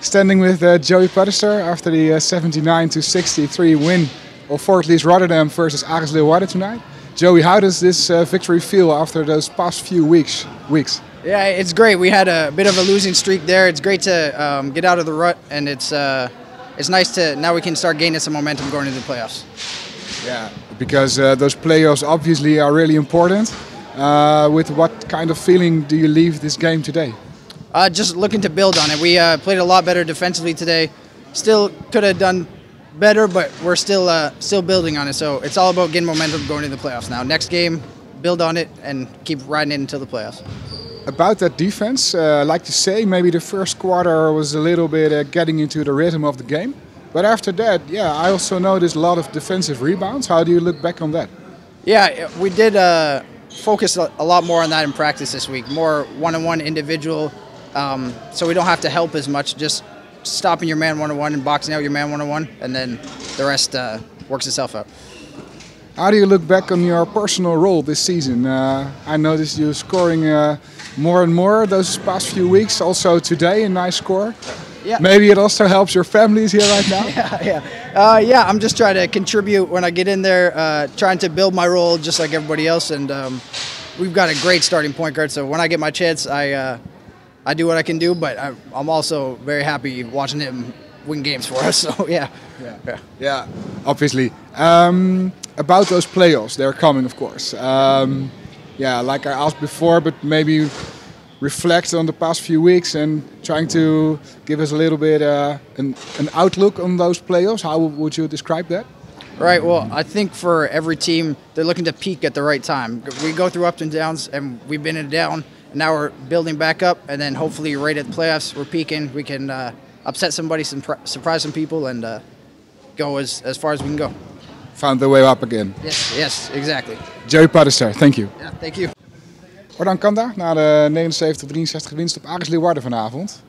standing with uh, Joey Puddester after the uh, 79 to 63 win of Fort Lees Rotterdam versus Aris Leeuwarden tonight. Joey, how does this uh, victory feel after those past few weeks? Weeks. Yeah, it's great. We had a bit of a losing streak there. It's great to um, get out of the rut, and it's uh, it's nice to now we can start gaining some momentum going into the playoffs. Yeah, because uh, those playoffs obviously are really important. Uh, with what kind of feeling do you leave this game today? Uh, just looking to build on it. We uh, played a lot better defensively today. Still could have done better, but we're still uh, still building on it. So it's all about getting momentum going into the playoffs now. Next game, build on it and keep riding it until the playoffs. About that defense, uh, like to say, maybe the first quarter was a little bit uh, getting into the rhythm of the game. But after that, yeah, I also noticed a lot of defensive rebounds. How do you look back on that? Yeah, we did uh, focus a lot more on that in practice this week. More one-on-one individual, um, so we don't have to help as much. Just stopping your man one-on-one and boxing out your man one-on-one, and then the rest uh, works itself out. How do you look back on your personal role this season? Uh, I noticed you scoring uh, more and more those past few weeks. Also today, a nice score. Yeah. Maybe it also helps your families here right now. yeah, yeah, uh, yeah. I'm just trying to contribute when I get in there, uh, trying to build my role just like everybody else. And um, we've got a great starting point guard. So when I get my chance, I uh, I do what I can do. But I, I'm also very happy watching him win games for us. So yeah, yeah, yeah. yeah obviously. Um, about those playoffs, they're coming, of course. Um, yeah, like I asked before, but maybe reflect on the past few weeks and trying to give us a little bit uh, an, an outlook on those playoffs. How would you describe that? Right. Well, I think for every team, they're looking to peak at the right time. We go through ups and downs, and we've been in a down. Now we're building back up, and then hopefully, right at the playoffs, we're peaking. We can uh, upset somebody, surprise some people, and uh, go as, as far as we can go. Found the way up again. Yes, yes, exactly. Joey Padester, thank you. Yeah, thank you. Ordan Kanda, na de 79-63 winst op Aris Leeuwarden vanavond.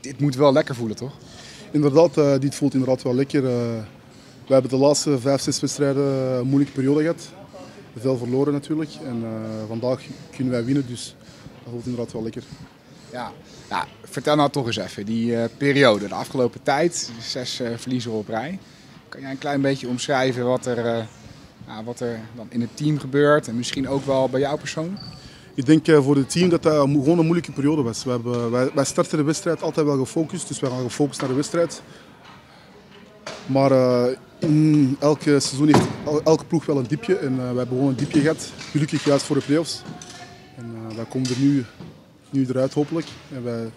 Dit moet wel lekker voelen, toch? Inderdaad, uh, dit voelt inderdaad wel lekker. Uh, we hebben de laatste vijf, zes wedstrijden een moeilijke periode gehad. Veel verloren natuurlijk. En uh, vandaag kunnen wij winnen, dus dat voelt inderdaad wel lekker. Ja, vertel nou toch eens even, die periode, de afgelopen tijd, zes verliezen op rij. Kan jij een klein beetje omschrijven wat er, nou, wat er dan in het team gebeurt en misschien ook wel bij jou persoonlijk? Ik denk eh, voor het team dat dat gewoon een moeilijke periode was. We hebben, wij, wij starten de wedstrijd altijd wel gefocust, dus wij gaan gefocust naar de wedstrijd. Maar uh, elke seizoen heeft elke ploeg wel een diepje en uh, we hebben gewoon een diepje gehad. Gelukkig juist voor de playoffs. Uh, wij komen er nu, nu eruit hopelijk en wij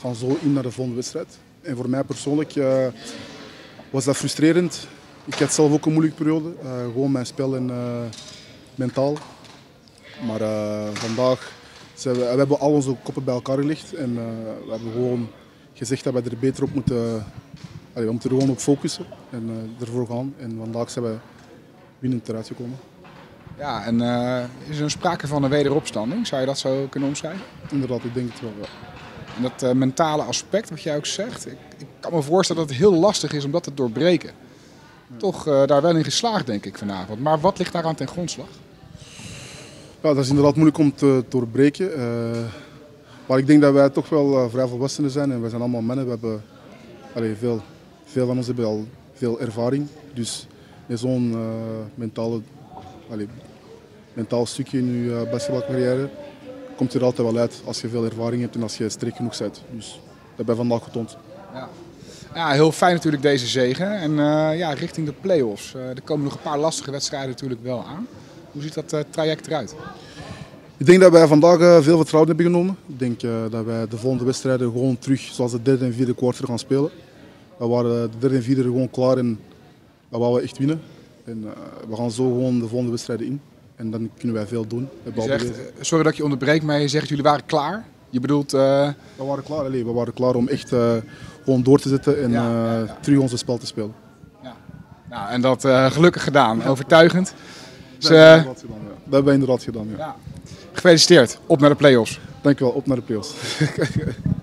gaan zo in naar de volgende wedstrijd. En voor mij persoonlijk was dat frustrerend. Ik had zelf ook een moeilijke periode, gewoon mijn spel en mentaal. Maar vandaag zijn we, hebben al onze koppen bij elkaar gelegd en we hebben gewoon gezegd dat we er beter op moeten. Moeten er gewoon op focussen en ervoor gaan. En vandaag zijn we winnend eruit gekomen. Ja, en is er sprake van een wederopstanding? Zou je dat zo kunnen omschrijven? Inderdaad, ik denk het wel. En dat mentale aspect, wat jij ook zegt, ik, ik, kan me voorstellen dat het heel lastig is om dat te doorbreken. Ja. Toch daar wel in geslaagd, denk ik, vanavond. Maar wat ligt daaraan ten grondslag? Ja, dat is inderdaad moeilijk om te doorbreken. Maar ik denk dat wij toch wel vrij volwassenen zijn en wij zijn allemaal mannen. We hebben, allee, veel, veel van ons hebben al veel ervaring. Dus in zo'n mentale, allee, mentaal stukje in je basketbalcarrière komt er altijd wel uit als je veel ervaring hebt en als je sterk genoeg bent. Dus dat we vandaag getoond. Ja. Ja, heel fijn natuurlijk deze zegen. En ja, richting de play-offs. er komen nog een paar lastige wedstrijden natuurlijk wel aan. Hoe ziet dat uh, traject eruit? Ik denk dat wij vandaag veel vertrouwen hebben genomen. Ik denk dat wij de volgende wedstrijden gewoon terug zoals de derde en vierde kwartier gaan spelen. We waren de derde en vierde gewoon klaar en dat wouden we echt winnen. En we gaan zo gewoon de volgende wedstrijden in. En dan kunnen wij veel doen. Zegt, sorry dat je onderbreekt, maar je zegt jullie waren klaar. Je bedoelt... We waren klaar, we waren klaar om echt gewoon door te zetten en ja, ja, terug onze spel te spelen. Ja. Nou, en dat gelukkig gedaan, overtuigend. Dus, dat, hebben uh, gedaan, dat hebben we inderdaad gedaan. Ja. ja. Gefeliciteerd. Op naar de play-offs. Dankjewel, op naar de play-offs.